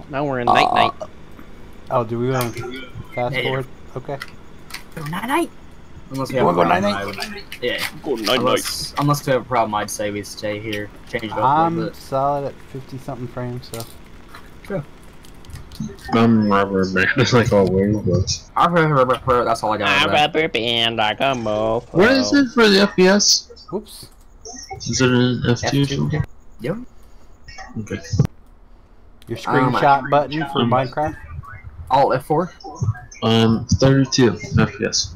Well, now we're in uh, night night. Oh, do we want to fast Yeah. forward? Okay. Night night. Unless we have a go problem, night-night? I would- Yeah. Good night night. Unless, unless we have a problem, I'd say we stay here, change it up a I'm little bit. solid at 50 something frames, so. I'm rubber band, It's like always, but. That's all I got. I'm rubber band like a mofo. What is it for the FPS? Whoops. Is it an F2 or F2. Yep. Okay. Your Um, screenshot button for um, Minecraft? Alt F4, Um, 32 FPS.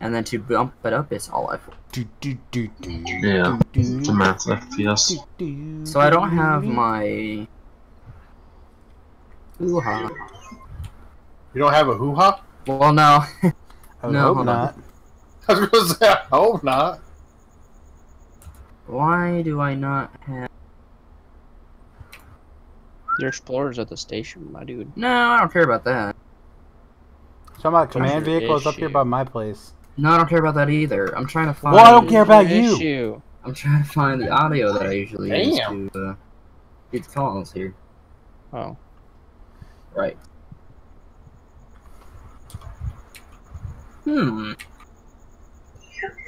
and then to bump it up, it's Alt F4. Do, do, do, do, Yeah, do, do, The max FPS. do, do, So I don't have my. Hoo-ha. You don't have a hoo ha? Well, no. I No, hope hold on. not. I was gonna say, I hope not. Why do I not have? Your explorer's at the station, my dude. No, I don't care about that. Talking about command your vehicles up here by my place. No, I don't care about that either. I'm trying to find. Well, I don't care about you. Issue. I'm trying to find the audio that I usually Damn. use to uh, get the calls here. Oh. Right. Hmm.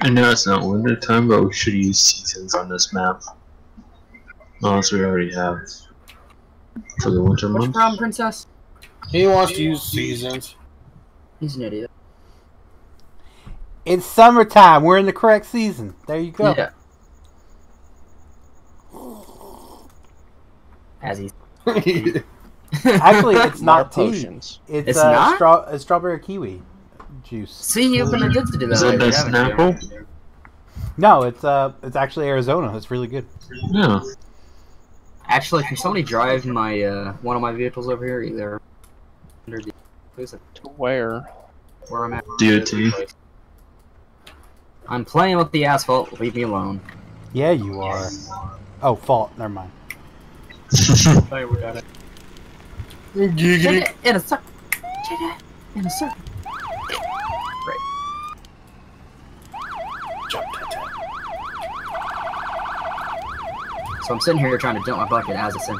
I know it's not winter time, but we should use seasons on this map. Unless we already have. For the winter What's your months? problem, princess? He wants to use seasons. He's an idiot. It's summertime. We're in the correct season. There you go. Yeah. As he. Actually, it's More not tea. potions. It's, It's uh, not? Straw- uh, strawberry kiwi juice. See, you've been addicted to that. Is that lately, that? Snapple? No, it's uh, it's actually Arizona. It's really good. Yeah. Actually, can somebody drive my uh, one of my vehicles over here? Either under the who's? To where? where I'm at. DOT. I'm playing with the asphalt. Leave me alone. Yeah, you are. Oh, fault. Never mind. we got it. In a circle. In a circle. So I'm sitting here trying to dump my bucket as it's in.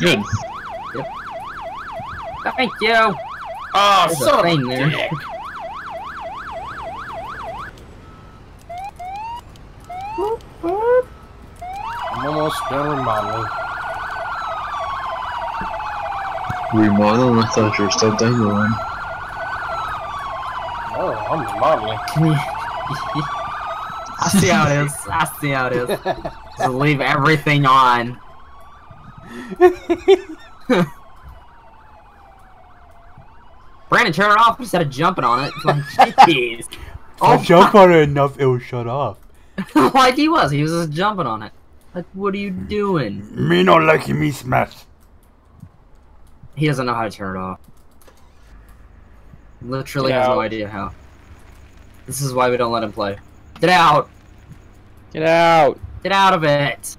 Good. Thank you. Oh, There's a son of thing there. dick. I'm almost done remodeling. Remodeling? I thought you were still demoing. Oh, I'm remodeling. I see how it is. I see how it is. Just leave everything on. Brandon, turn it off instead of jumping on it. Like, jeez. I'll oh, jump on it enough, it will shut off. like he was. He was just jumping on it. Like, what are you doing? Me not liking me smash. He doesn't know how to turn it off. Literally Get has no idea how. This is why we don't let him play. Get out! Get out! Get out of it!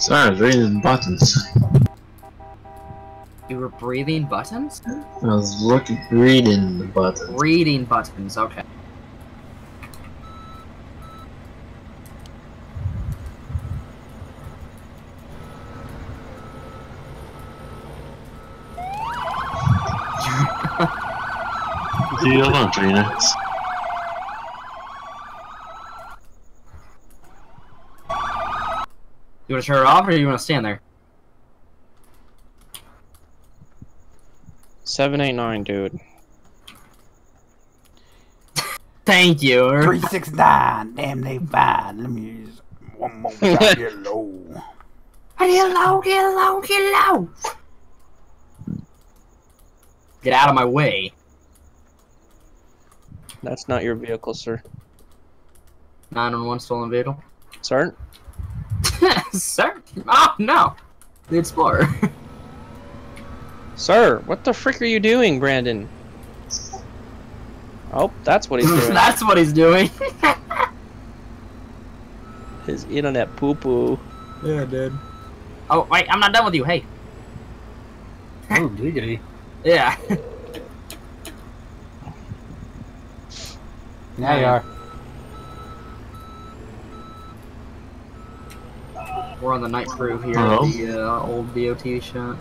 Sorry, I was reading buttons. You were breathing buttons? I was looking, reading the buttons. Reading buttons, okay. Leave it alone, Trina. You wanna turn it off or you wanna stand there? 789, dude. Thank you. 369. Damn, they fine. Let me use one more shot here low. Get low, get low, get low! Get out of my way. That's not your vehicle, sir. 911 stolen vehicle. Sir? Sir? Oh, no! The Explorer. Sir, what the frick are you doing, Brandon? Oh, that's what he's doing. That's what he's doing. His internet poo poo. yeah, dude. Oh, wait, I'm not done with you. Hey. Oh, giggity. Yeah. Now you are. We're on the night crew here Hello? at the uh, old DOT shop.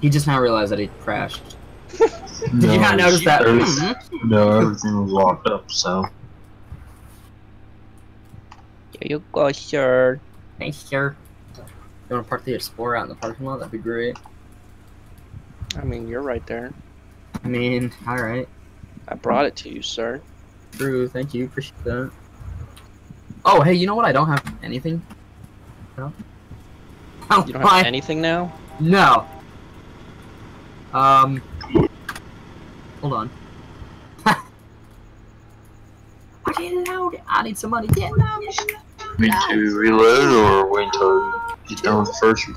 He just now realized that he crashed. Did you not notice that? everything- Mhm. No, everything was locked up, so. Here you go, sir. Thanks, sir. You want to park the Explorer out in the parking lot? That'd be great. I mean, you're right there. I mean, alright. I brought it to you, sir. True, thank you. Appreciate that. Oh, hey, you know what? I don't have anything. No. Oh, You don't my- have anything now? No. Um. Hold on. I can't load it. I need some money. Get loud. Need to reload or wait until you get done with the first one?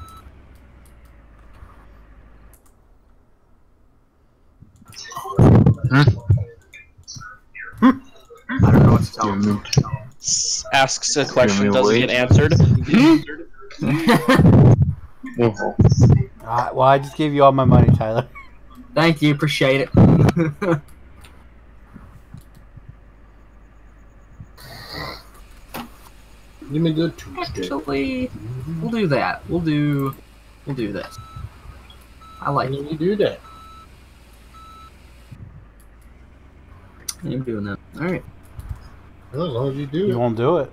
Hmm? Hmm? Hmm. I don't know what to tell You him. moved. S- Asks a question, doesn't wait? get answered. Uh, well, I just gave you all my money, Tyler. Thank you. Appreciate it. Give me good Tuesday. Actually, we'll do that. We'll do. We'll do this. I like it. did you do that? I'm doing that. All right. Well, as long as you do You won't do it.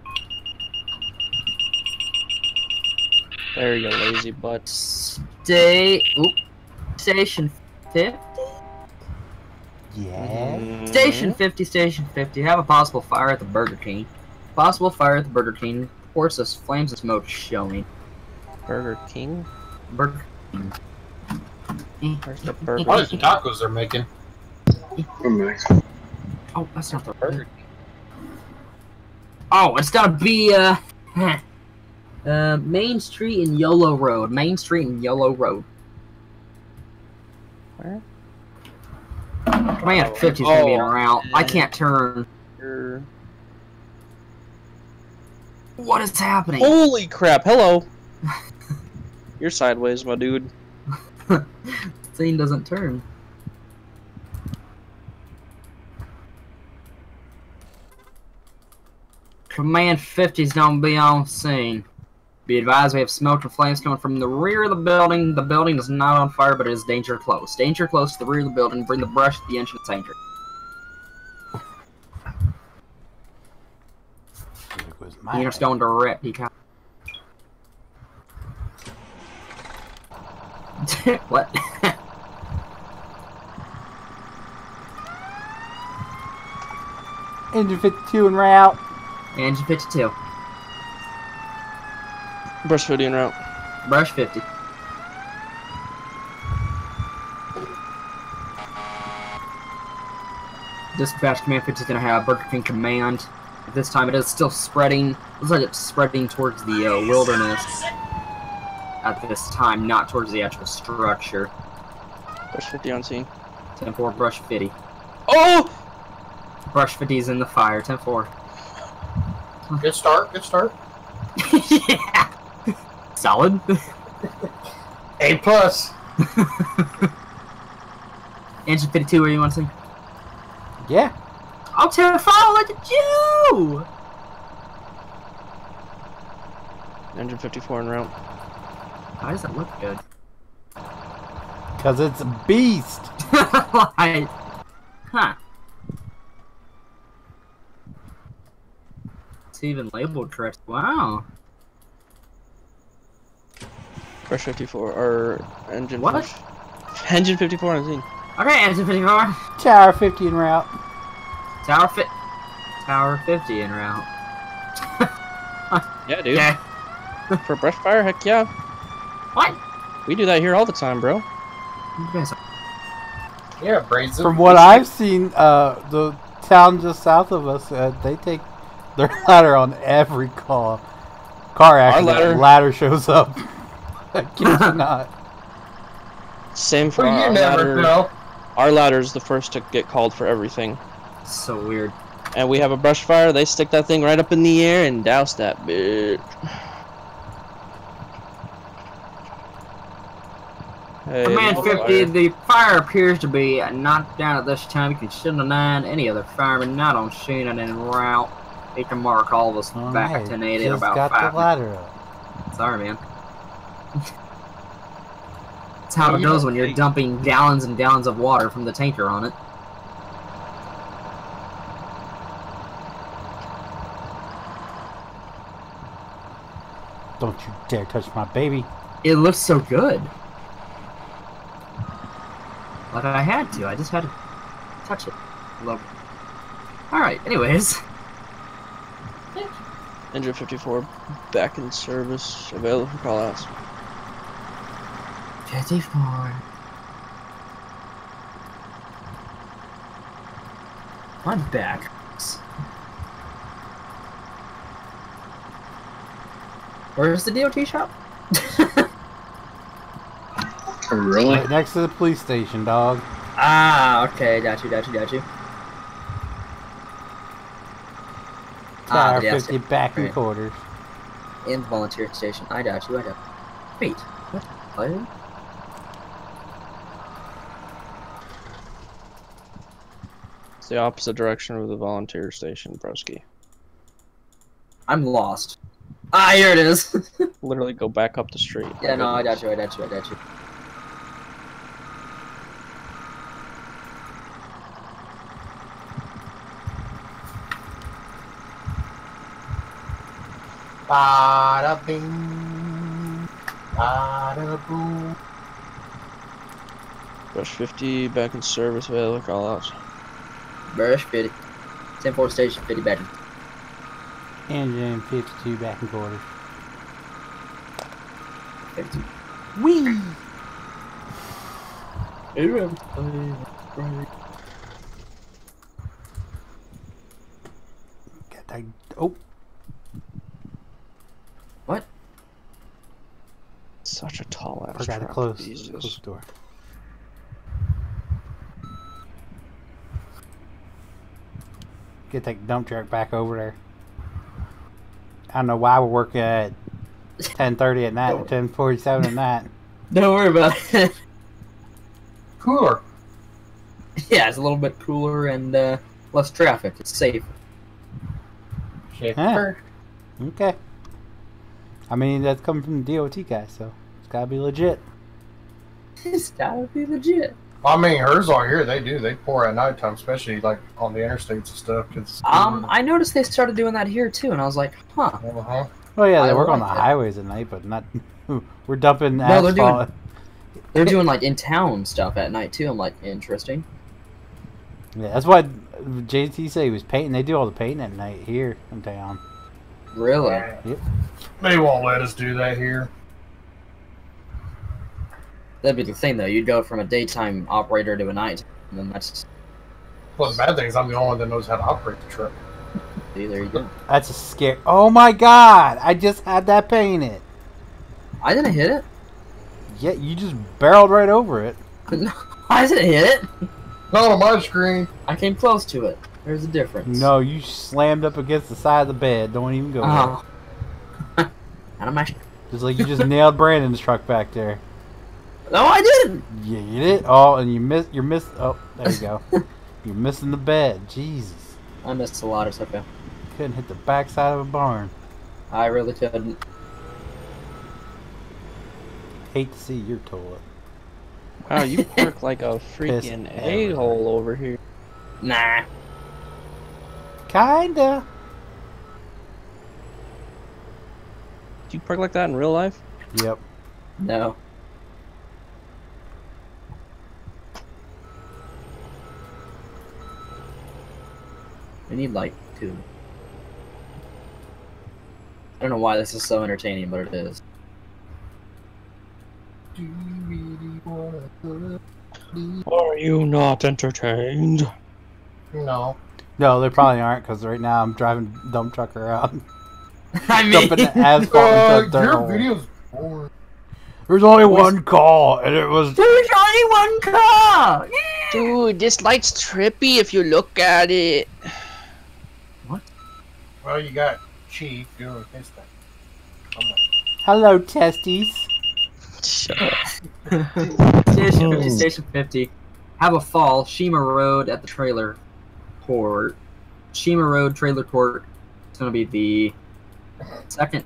There you go, lazy butt. Stay. Oop. Station 50. Yeah. Mm-hmm. Station 50, Station 50. Have a possible fire at the Burger King. Possible fire at the Burger King. Reports of flames and smoke showing. Burger King? Burger King. Where's the Burger What is the tacos they're making? Oh, that's not the Burger Oh, it's gotta be uh, uh, Main Street and Yolo Road. Main Street and Yolo Road. Where? Man, Oh, 50's gonna be in a oh, route. I can't turn. You're- What is happening? Holy crap, hello! You're sideways, my dude. Thing doesn't turn. Command 50's gonna be on scene. Be advised we have smoke and flames coming from the rear of the building. The building is not on fire, but it is danger close. Danger close to the rear of the building. Bring the brush to the entrance danger. My Unit's going to rip. Can what? Engine 52 en route. Engine 52. Brush hoodie en route. Brush 50. Dispatch Command 50 is going to have Burger King Command. At this time, it is still spreading. Looks like it's spreading towards the uh, wilderness. At this time, not towards the actual structure. Brush 50 on scene. 10 4, Brush 50. Oh! Brush 50 is in the fire. 10 4. Good start. Good start. yeah! Solid. A plus. Engine 52, where you want to see? Yeah. I'm terrified! Look at you! Engine 54 en route. Why does it look good? Because it's a beast. like, huh. It's even labeled correct. Wow. Brush 54, or engine What? push. Engine 54 on scene. Okay, engine 54. Tower 50 en route. Tower fit. Tower 50 en route. Yeah, dude. Okay. For brush fire, heck yeah. What? We do that here all the time, bro. You guys are- Yeah, brazen. From what I've seen, uh, the town just south of us, uh, they take their ladder on every call. Car accident, ladder- ladder. shows up. I kid you not. Same for Well, our you never ladder. know. Our ladder's the first to get called for everything. So weird. And we have a brush fire, they stick that thing right up in the air and douse that bitch. Hey, Command 50, fire. the fire appears to be knocked down at this time. You can shield a nine. Any other fireman not on scene and en route. Hate to mark all of us All back right, to Nate in about got five the ladder up. Sorry, man. That's how Oh, it goes don't when you're dumping gallons and gallons of water from the tanker on it. Don't you dare touch my baby. It looks so good. But I had to. I just had to touch it. Love. All right. Anyways, Engine 54 back in service, available for callouts. fifty-four. I'm back. Where's the DOT shop? Really? Right next to the police station, dog. ah, okay. Got you. Got you. Got you. Ah, Tower the 50 back in Right. quarters. in the volunteer station. I got you. I got. Wait. What? What? It's the opposite direction of the volunteer station, broski. I'm lost. Ah, here it is. Literally go back up the street. yeah, no, I got you. I got you. I got you. Bada bing. Bada boom. Brush 50 back in service, available all callouts. Burrish 50. 10 4 station 50 back. in. Engine 52 back in quarters. 50. Wee! Get that. Oh, Such a tall ass forgot to truck. Close, Jesus. close the door. Get that dump truck back over there. I don't know why we're working at 10:30 at night, or 10:47 at night. Don't worry about it. Cooler. yeah, it's a little bit cooler and uh, less traffic. It's safe. Shaker. Okay. I mean, that's coming from the DOT guy, so it's gotta be legit. It's gotta be legit. I mean, hers are here, they do. They pour at nighttime, especially like on the interstates and stuff. Cause Um, I noticed they started doing that here too, and I was like, huh. uh-huh. Oh yeah, they I work on the it. highways at night, but not. We're dumping No, they're doing- They're doing like in town stuff at night too. I'm like, interesting. Yeah, that's why JT said he was painting. They do all the painting at night here in town. Really? Yep. They won't let us do that here. That'd be the thing though. You'd go from a daytime operator to a night, and then that's Well, the bad thing is I'm the only one that knows how to operate the truck. see, there you go. That's a scare. Oh my god! I just had that painted. I didn't hit it. Yeah, you just barreled right over it. I didn't hit it. Not on my screen. I came close to it. There's a difference. No, you slammed up against the side of the bed. Don't even go Oh. Out of my. there. Just like you just nailed Brandon's truck back there. No, I didn't. Yeah, you did. Oh, and you missed. You're miss. Oh, there you go. you're missing the bed. Jesus, I missed a lot. It's okay. couldn't hit the backside of a barn. I really couldn't. Hate to see your toilet. Wow, you park like a freaking a hole over here. Nah. Kinda. Do you park like that in real life? Yep. No. We need light, too. I don't know why this is so entertaining, but it is. Do you really wanna Are you not entertained? No. No, they probably aren't because right now I'm driving dump truck around, I mean, dumping the asphalt Uh, into your video's boring. There's only one call, and it was. there's only one car. Dude, this light's trippy if you look at it. Well, you got Chief doing his thing. Come on. Hello, testes. Shut up. Station 50, Station 50. Have a fall, Shima Road at the trailer court. Shima Road trailer court. It's going to be the second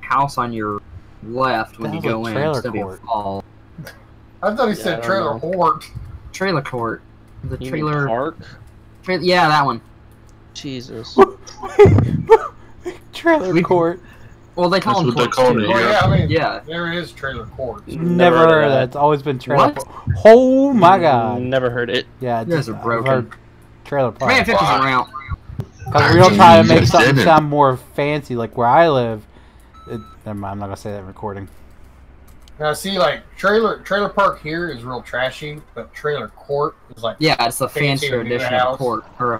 house on your left when you go like in. trailer It's going to be a fall. I thought he Yeah, said trailer know. court. Trailer court. The You trailer. park. Tra- yeah, that one. Jesus. Trailer We- court. Well, they call That's them what they courts too. it, Well, yeah, I mean, Yeah. there is trailer court. Never, heard heard of that. that. It's always been trailer What? Oh my mm, god. Never heard it. Yeah, You guys just- are broken. heard Trailer park. Man, 50's around. Because we don't try to make something did it. sound more fancy. Like where I live, it, never mind. I'm not gonna say that in recording. Now, see, like trailer trailer park here is real trashy, but trailer court is like Yeah, it's a Fancy fancier new edition of court. Or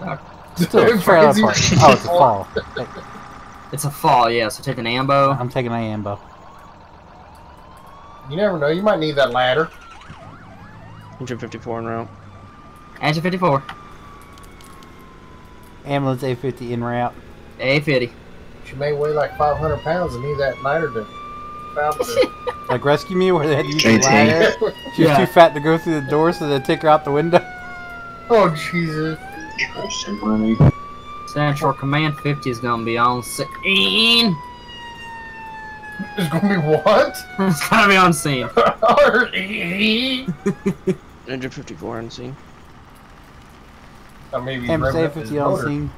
a, Still trailer Fancy park. new Oh, it's a fall. it's a fall, yeah. So take an ambo. I'm taking a ambo. You never know. You might need that ladder. 154 en route. Engine 54. Ambulance A50 in route. A50. She may weigh like 500 pounds and need that ladder to. Like rescue me where they had to use the ladder. She was Yeah. too fat to go through the door, so they take her out the window. oh Jesus! Trust money. Central Command 50 is going to be on scene. It's gonna be what? it's going to be on scene. I Engine 54 on scene. maybe Ambulance revving up his A50 on scene.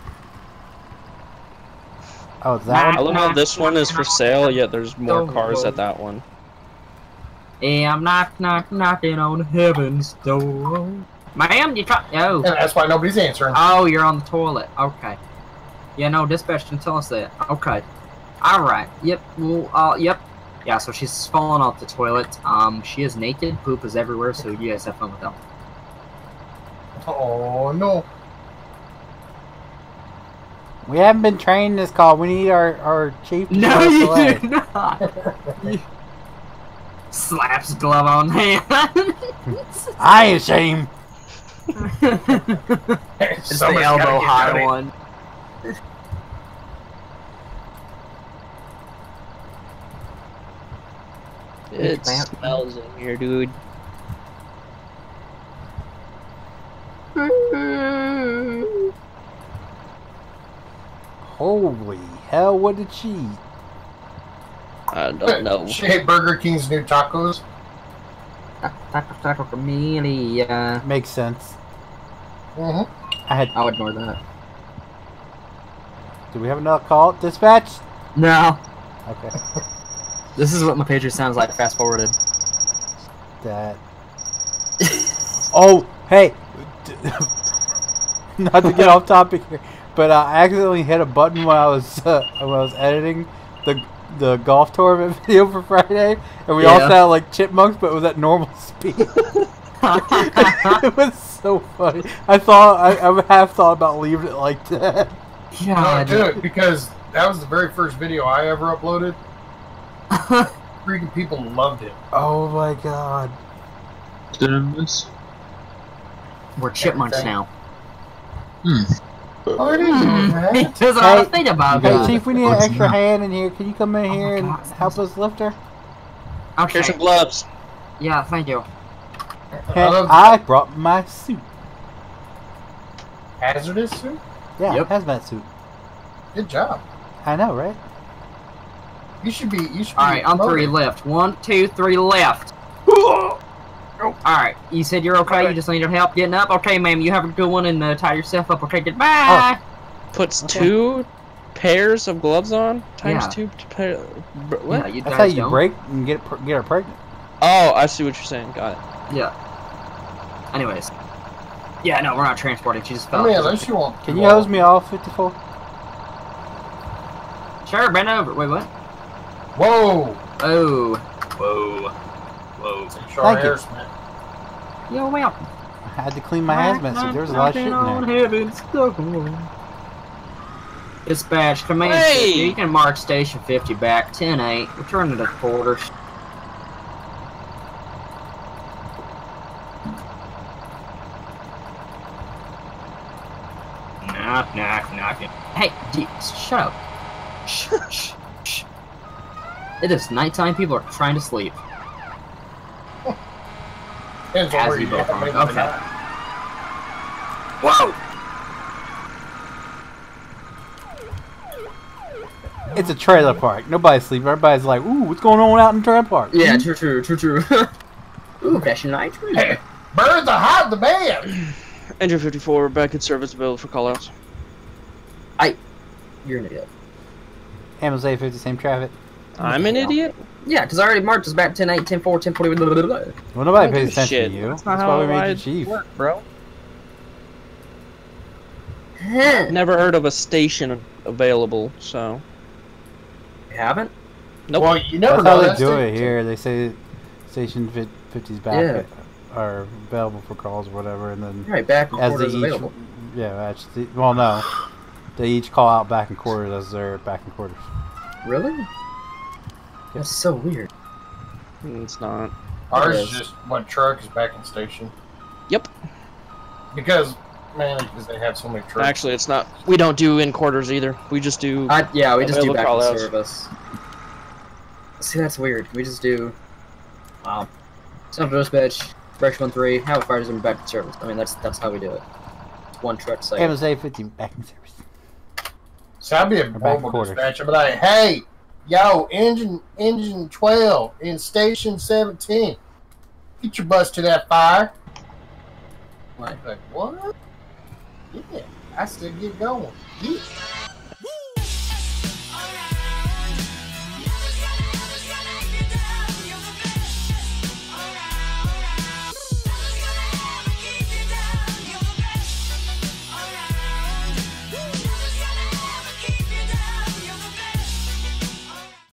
Oh, it's that I one? love how this one is for sale, yet there's more Oh, cars whoa. at that one. Yeah, I'm knock, knock, knocking on heaven's door. Ma'am, you try. Oh. And that's why nobody's answering. Oh, you're on the toilet. Okay. Yeah, no, dispatch didn't tell us that. Okay. Alright. Yep. Well, uh, yep. Yeah, so she's fallen off the toilet. Um, she is naked. Poop is everywhere, so you guys have fun with that. Oh no! We haven't been trained this call. We need our, our chief to No, show us the you way. do not. Slaps glove on hand. I ain't ashamed. It's the elbow high dirty. one. It man. smells in here, dude. Holy hell, what did she eat? I don't know. She ate Burger King's new tacos. Taco Taco Camellia. Makes sense. Mm-hmm. I had. I'll ignore that. Do we have another call? Dispatch? No. Okay. This is what my pager sounds like fast forwarded. That. Oh, hey. Not to get off topic here, but uh, I accidentally hit a button when I was uh, when I was editing the the golf tournament video for Friday, and we all Yeah. sounded like chipmunks, but it was at normal speed. it was so funny. I thought I, I half thought about leaving it like that. No, God. do it because that was the very first video I ever uploaded. Freaking people loved it. Oh my god. Did I miss? We're chipmunks Everything. now. Oh, I didn't. There's a lot Hey, to think about. Hey. Chief, we need an extra that? hand in here. Can you come in Oh here my and God. help us lift her? Okay. Here's some gloves. Yeah, thank you. Hey, I brought my suit. hazardous suit. Yeah, Yep. hazmat suit. Good job. I know, right? You should be. You should. Be All right, on three left. One, two, three left. All right, you said you're okay. You Okay. just needed help getting up. Okay, ma'am, you have a good one and uh, tie yourself up. Okay, goodbye. Puts Okay. two pairs of gloves on times Yeah. two. Pair, what? Yeah, you That's how you don't. break and get pr- get her pregnant. Oh, I see what you're saying. Got it. Yeah. Anyways. Yeah, no, we're not transporting. She just I fell. mean, unless you want. Can you hose me off, 54? Sure, bend over. Wait, what? Whoa! Oh. Whoa. Whoa. Thank you. You're welcome. I had to clean my hazmat suit. There was a lot of shit in there. heaven's. Dispatch, command Hey! 50. You can mark station 50 back. 10-8. Return to the quarters. Knock, knock, knock. Hey, d- shut up. Shh, shh, shh. It is nighttime. People are trying to sleep. Depends As where you you both are. Okay. Whoa! it's a trailer park. Nobody's sleeping. Everybody's like, ooh, what's going on out in the trailer park? Yeah, true, true, true, true. Ooh, fashion night. Hey, birds are hot the band. Engine 54 back in service available for callouts. You're an idiot. Amazon 50, same traffic. I'm an idiot. Yeah, because I already marked us back 10 8, 10 4, 10 40. Blah, blah, blah, blah. Well, nobody pays attention shit. to you. That's That's, why we made you chief. work, bro. Never heard of a station available, so. You haven't? Nope. Well, you never That's know. how they do it here. They say Station 50's back Yeah. are available for calls or whatever, and then Right, back as they each, available. yeah, actually, well, no, they each call out back and quarters as their back and quarters. Really? That's so weird. Mm, it's not. Ours It is is. just one truck is back in station. Yep. Because mainly because they have so many trucks. Actually, it's not. We don't do in quarters either. We just do. I, yeah, we just do Available back in callouts. service. See, that's weird. We just do. Wow. Central dispatch, Break 1 3, How a fire zone back in service. I mean, that's that's how we do it. It's one truck site. Amazon 50 back in service. So I'd be a quarters. dispatcher, but like, hey, yo, engine engine twelve in station seventeen. Get your bus to that fire. Like, Like, what? Yeah, I still get going. Yeah.